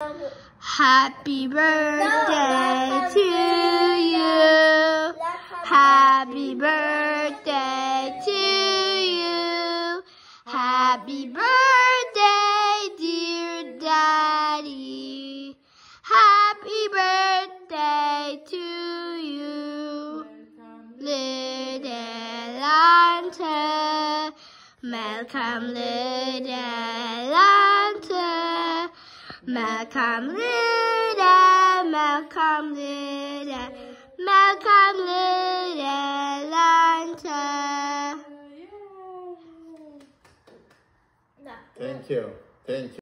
Happy birthday to you. Happy birthday to you. Happy birthday, dear daddy. Happy birthday to you. Little lantern, welcome little lantern. Malcolm little, Malcolm little, Malcolm little lantern. Thank you. Thank you.